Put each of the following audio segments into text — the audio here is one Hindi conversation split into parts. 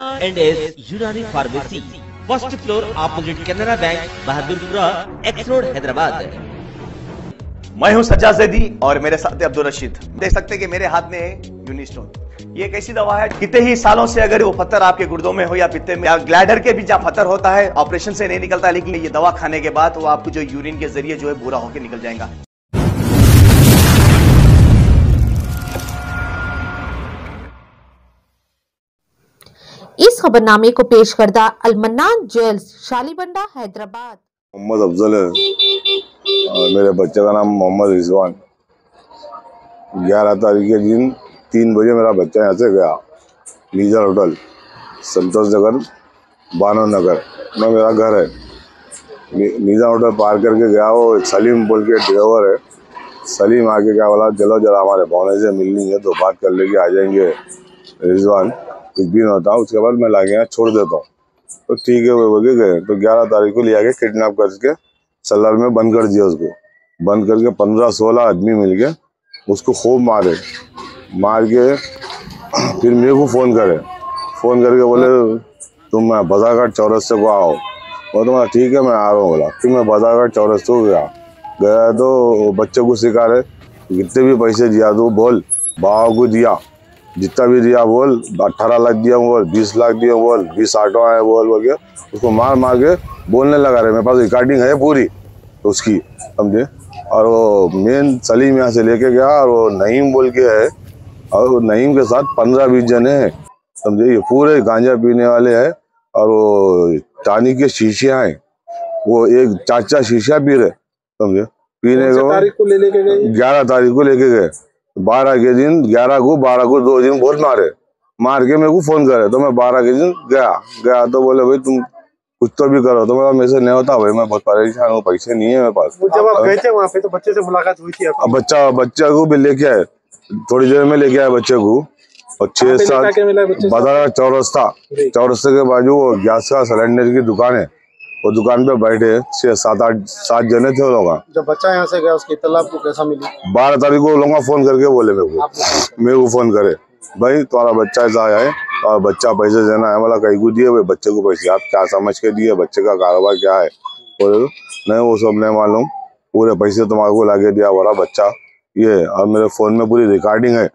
and as Unani Pharmacy, first floor opposite Canara Bank, Bahadurpura, X Road, Hyderabad. मैं हूँ सज्जा जैदी और मेरे साथ अब्दुल रशीद। देख सकते हैं कि मेरे हाथ में है यूनिस्टोन ये एक ऐसी दवा है कितने ही सालों से अगर वो पत्थर आपके गुर्दों में हो या पित्ते में या ग्लैडर के भी जहाँ पत्थर होता है ऑपरेशन से नहीं निकलता लेकिन ये दवा खाने के बाद वो आपको जो यूरिन के ज़रिए जो है बुरा होकर निकल जाएगा। इस खबरनामे को पेश करदा अलमन्नान ज्वेल्स शालीबंडा हैदराबाद। मोहम्मद अफजल है। और मेरे बच्चे का नाम मोहम्मद रिजवान। ग्यारह तारीख के दिन तीन बजे मेरा बच्चा यहाँ से गया लीजर होटल, संतोष नगर बानो नगर। में, मेरा घर है। नीजा होटल पार करके गया वो सलीम बोल के ड्राइवर है। सलीम आके क्या बोला, चलो जरा हमारे भवने से मिलनी है तो बात कर लेके आ जाएँगे, रिजवान। कुछ भी नहीं होता उसके बाद मैं लाके यहाँ छोड़ देता हूँ। तो ठीक है, वो बोल गए। तो ग्यारह तारीख को ले आके किडनैप करके सलार में बंद कर दिया उसको। बंद करके पंद्रह सोलह आदमी मिल के उसको खूब मारे। मार के फिर मेरे को फ़ोन करे। फ़ोन करके बोले, तुम मैं बाजारघाट चौरस्ते को आओ। वो तो मैं ठीक है, मैं आ रहा हूँ, बोला। फिर मैं बजाघाट चौरस्ते को गया। गया तो बच्चे को सिखा रहे जितने भी पैसे दिया तो बोल, बाबा को दिया। जितना भी दिया बोल अट्ठारह लाख दिया बोल बीस लाख दिया बोल बीस ऑटो आए बोल बोल उसको मार मार के बोलने लगा रहे। मेरे पास रिकॉर्डिंग है पूरी उसकी समझे? और वो मेन सलीम यहाँ से लेके गया और वो नईम बोल के है। और वो नईम के साथ पंद्रह बीस जने हैं समझे? ये पूरे गांजा पीने वाले हैं और वो टानी के शीशियाँ हैं। वो एक चाचा शीशा पी रहे समझे? पीने के बाद को ले लेके गए? ग्यारह तारीख को लेके गए। बारह के दिन ग्यारह को बारह को दो दिन बहुत मारे। मार के मेरे को फ़ोन करे तो मैं बारह के दिन गया। गया तो बोले भाई तुम कुछ तो भी करो। तो मेरे से नहीं होता भाई मैं बहुत परेशान हूँ पैसे नहीं है मेरे पास। जब आप गए थे वहाँ पे तो बच्चे से मुलाकात हुई थी अब बच्चा बच्चा को भी लेके आए। थोड़ी देर में लेके आए बच्चे को। और छह सात? बता चौरस्ता। चौरस्ते के बाजू गैस का सिलेंडर की दुकान है। वो दुकान पे बैठे छह सात आठ सात जने थे लोग जब बच्चा यहाँ से गया उसकी इतला आपको कैसा मिली? बारह तारीख को लोग फ़ोन करके बोले मेरे को। मेरे को फ़ोन करे भाई तुम्हारा बच्चा ऐसा आया है और बच्चा पैसे देना है मतलब कहीं को दिए भाई बच्चे को पैसे आप क्या समझ के दिए बच्चे का कारोबार क्या है? बोले नहीं वो सब नहीं मालूम पूरे पैसे तुम्हारे को लाके दिया बोला बच्चा ये और मेरे फ़ोन में पूरी रिकॉर्डिंग है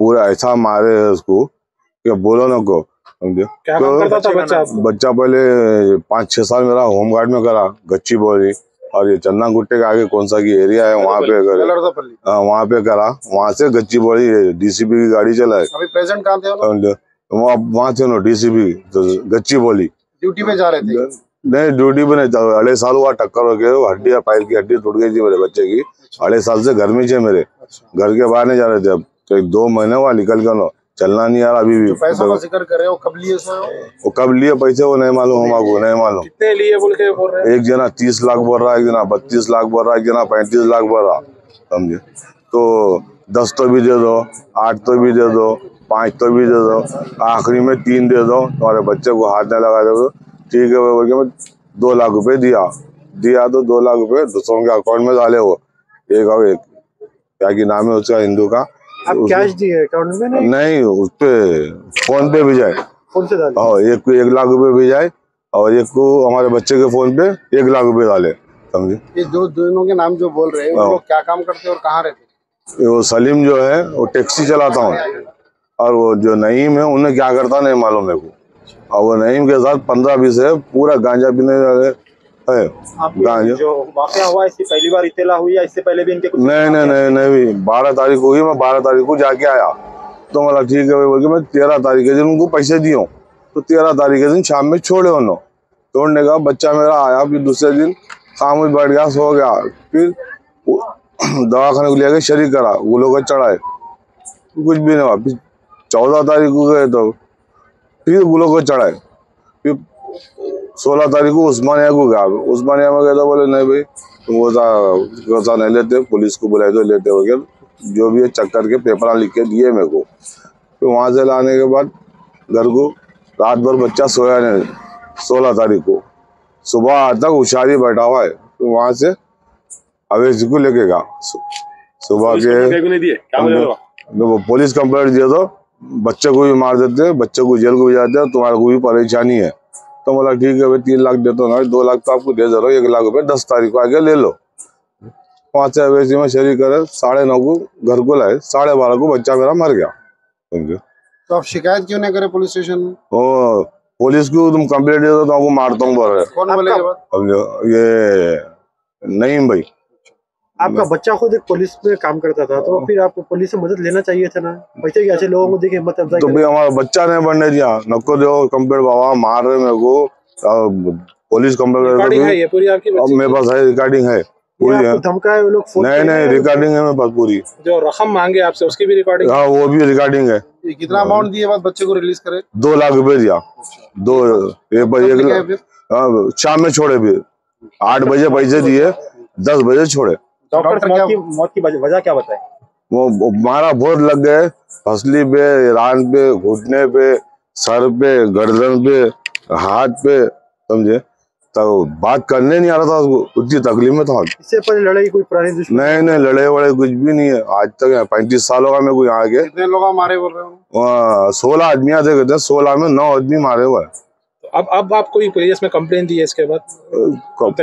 पूरा ऐसा मारे है उसको कि बोलो ना को समझे? क्या काम करता था बच्चा बच्चा पहले पाँच छह साल मेरा होम गार्ड में करा गच्ची बोली और ये चन्ना गुट्टे के आगे कौन सा की एरिया है वहाँ पे करे। हाँ, वहाँ पे करा। वहाँ से गच्ची बोली डीसीपी की गाड़ी चलाए अभी प्रेजेंट कहाँ थे? और वहाँ थे ना डीसीपी तो गच्ची बोली ड्यूटी पे जा रहे थे? नहीं ड्यूटी पे नहीं था अढ़ाई साल हुआ टक्कर हो गया हड्डी पैर की हड्डी टूट गई थी मेरे बच्चे की। अढ़ाई साल से घर में थे मेरे। अच्छा। घर के बाहर नहीं जा रहे थे अब। तो एक दो महीने हुआ निकल गया चलना नहीं आ रहा अभी भी। पैसा का ज़िक्र कर रहे हो कब लिए वो कब लिए पैसे वो नहीं मालूम हमारे नहीं मालूम। कितने लिए बोल के बोल रहे हैं? एक जना तीस लाख बोल रहा है एक जना बत्तीस लाख बोल रहा है एक जना पैंतीस लाख बोल रहा समझे? तो दस तो भी दे दो आठ तो भी दे दो पाँच तो भी दे दो आखिरी में तीन दे दो तुम्हारे बच्चे को हाथ नहीं लगा दे दो ठीक है बोल के मैं दो लाख रुपए दिया। दिया तो दो लाख रुपए दूसरों के अकाउंट में डाले वो। एक और एक। क्या की नाम है उसका हिंदू का? आप कैश दिए अकाउंट में नहीं? नहीं उस पे फ़ोन पे भी जाए। फ़ोन से डाले और एक को एक लाख रुपए भी जाए और एक को हमारे बच्चे के फ़ोन पे एक लाख रुपए डाले समझे? ये दो दोनों के नाम जो बोल रहे हैं वो हाँ। क्या काम करते हैं और कहाँ रहते वो सलीम जो है वो टैक्सी चलाता हूँ। और वो जो नईम है उन्हें क्या करता नहीं मालूम मेरे को। और वो नईम के साथ पंद्रह बीस है पूरा गांजा पीने वाले है। जो हुआ इससे पहली बार इतला हुई या इससे पहले भी इनके कुछ नहीं नहीं नहीं नहीं भी। बारह तारीख को हुई मैं बारह तारीख को जाके आया। तो मतलब ठीक है भाई बोल के मैं तेरह तारीख के दिन उनको पैसे दिए तो तेरह तारीख के दिन शाम में छोड़े उन्होंने। छोड़ने का बच्चा मेरा आया फिर दूसरे दिन शाम में बैठ गया सो गया। फिर वो दवाखाने को ले गए शरीर करा ग्लूकोज चढ़ाए। कुछ भी नहीं हुआ। फिर चौदह तारीख को गए तो फिर ग्लूकोज चढ़ाए। फिर सोलह तारीख को उस्मानिया को गया। उस्मानिया में गए तो बोले नहीं भाई तुम वैसा नहीं लेते पुलिस को बुलाए तो लेते वगैरह जो भी है चक्कर के पेपर लिख के दिए मेरे को। फिर वहाँ से लाने के बाद घर को रात भर बच्चा सोया नहीं। सोलह तारीख को। सुबह आज तक होशियारी बैठा हुआ है। तो वहाँ से अवेश को लेके गया। सुबह के पुलिस कंप्लेंट दिया तो बच्चे को भी मार देते बच्चे को जेल को भी जाते तुम्हारे को भी परेशानी है। तो बोला ठीक है भाई तीन लाख देता हूँ ना दो लाख तो आपको दे दे रहा हूँ एक लाख रुपये दस तारीख को आगे ले लो। पाँच अवेजी में शरीर करे साढ़े नौ को घर को लाए साढ़े बारह को बच्चा मेरा मर गया। समझे? तो आप शिकायत क्यों नहीं करे पुलिस स्टेशन में? ओ पुलिस को तुम कंप्लेट दे दो तो आपको मारता हूँ बोल रहे समझो ये नहीं भाई। आपका बच्चा खुद एक पुलिस में काम करता था तो फिर आपको पुलिस से मदद लेना चाहिए था ना? वैसे कि ऐसे लोगों को देखे हिम्मत अफजाई तो। भाई हमारा बच्चा नहीं बनने दिया। नको दो कंप्लेंट बाबा मार रहे मेरे को। पुलिस कंप्लेंट है ये पूरी आपकी मेरे पास है रिकॉर्डिंग है। पूरी ये है। लोग नहीं नहीं रिकॉर्डिंग है मेरे पास पूरी। जो रकम मांगे आपसे उसकी भी रिकॉर्डिंग हाँ वो भी रिकॉर्डिंग है। कितना अमाउंट दिए बाद बच्चे को रिलीज़ करे? दो लाख रुपए दिया। दो? हाँ, शाम में छोड़े फिर। आठ बजे पैसे दिए दस बजे छोड़े। डॉक्टर डॉक्टर मौत क्या- की मौत की वजह वजह क्या बताए? वो मारा बहुत लग गए फसली पे रान पे घुटने पे सर पे गर्दन पे हाथ पे समझे? तो बात करने नहीं आ रहा था उसको उतनी तकलीफ़ में था। इससे पहले लड़ाई कोई पुरानी नहीं नहीं लड़े वड़े कुछ भी नहीं है। आज तक पैंतीस साल होगा मेरे को यहाँ के कितने लोग मारे बोल रहे हो? सोलह आदमी आते कहते हैं सोलह में नौ आदमी मारे हुए हैं। अब अब आप कोई पुलिस में कंप्लेन दी है इसके बाद? अब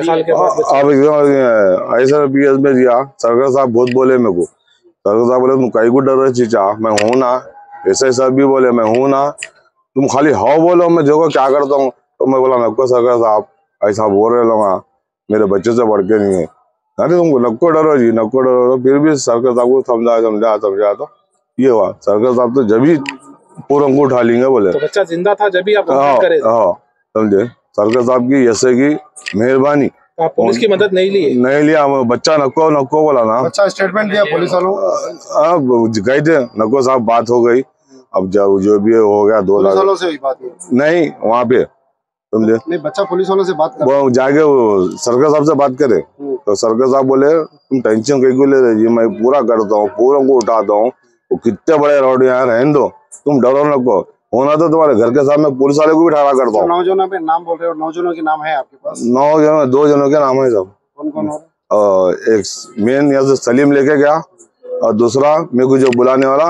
ऐसा पी एस में दिया। सरकार साहब बहुत बोले मेरे को। सरकार साहब बोले तुम कहीं को डर चीचा? मैं हूँ ना। ऐसे सब भी बोले मैं हूँ ना। तुम खाली हाओ बोलो मैं जो क्या करता हूँ। तो मैं बोला नको सरकार साहब ऐसा बोल रहे लोग हाँ, मेरे बच्चे से बढ़ के नहीं है। अरे तुमको नको डरो जी नको डरो फिर भी सरकार साहब को समझा समझा समझा तो ये हुआ। सरकार साहब तो जब ही पूरम को उठा लेंगे बोले। तो बच्चा ज़िंदा था जब भी आप हाँ। हाँ समझे? सरकार साहब की ऐसे की मेहरबानी। तो आप पुलिस की मदद नहीं लिए? नहीं लिया बच्चा नको नको बोला ना। अच्छा स्टेटमेंट दिया पुलिस वालों हाँ गए थे नको साहब बात हो गई। अब जब जो भी हो गया दो लाख वालों से बात नहीं वहाँ पे समझे? नहीं बच्चा पुलिस वालों से बात कर वो जाके वो सरकार साहब से बात करे। तो सरकार साहब बोले तुम टेंशन कहीं को ले रहे जी मैं पूरा करता हूँ पूरा को उठाता हूँ। वो कितने बड़े रोड यहाँ रहने दो। तुम डरो नको होना तो तुम्हारे घर के सामने पुलिस वाले को भी ठहरा करता हूँ। नौजवानों पे नाम बोल रहे हो नौजवानों के नाम है आपके पास? नौ जनों दो जनों के नाम है सब। कौन कौन एक मेन यहाँ से सलीम लेके गया और दूसरा मेरे को जो बुलाने वाला